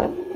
Uh -huh.